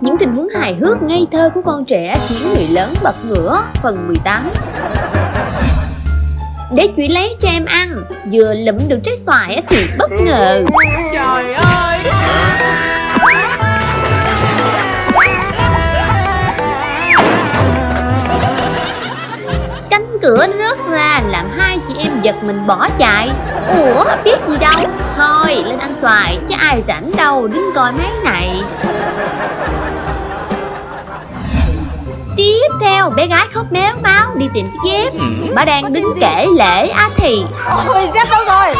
Những tình huống hài hước ngây thơ của con trẻ khiến người lớn bật ngửa. Phần 18 Để chị lấy cho em ăn Vừa lụm được trái xoài thì bất ngờ. Trời ơi! Cánh cửa rớt ra làm hai chị em giật mình bỏ chạy. Ủa biết gì đâu? Thôi lên ăn xoài chứ ai rảnh đâu đứng coi mấy này Tiếp theo bé gái khóc méo máu đi tìm chiếc dép. Bà đang đứng kể lễ á thì Ôi dép đâu rồi?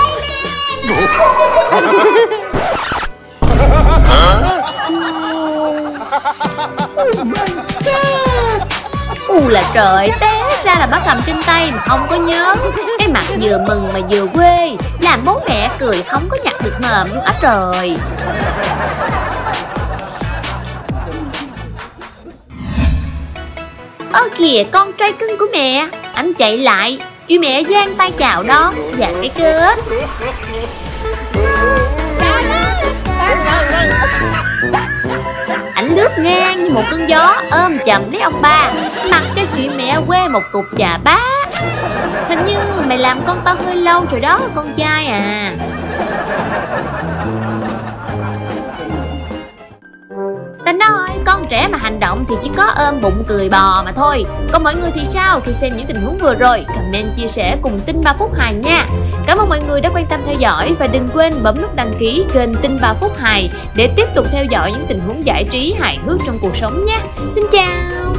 U là trời té ra là bà cầm trên tay mà không có nhớ. Cái mặt vừa mừng mà vừa quê Làm bố mẹ cười không có nhặt được mờm luôn á trời Ơ kìa, con trai cưng của mẹ. Anh chạy lại Yêu mẹ giang tay chào đón Và dạ, cái kết Ảnh lướt ngang như một cơn gió, ôm chầm lấy ông ba, Mặc cho chuyện mẹ quê một cục trà bá. Hình như mày làm con tao hơi lâu rồi đó, con trai à ơi? Con trẻ mà hành động thì chỉ có ôm bụng cười bò mà thôi. Còn mọi người thì sao? Khi xem những tình huống vừa rồi, Comment chia sẻ cùng tin 3 phút hài nha. Cảm ơn mọi người đã quan tâm theo dõi Và đừng quên bấm nút đăng ký kênh tin 3 phút hài Để tiếp tục theo dõi những tình huống giải trí hài hước trong cuộc sống nhé. Xin chào!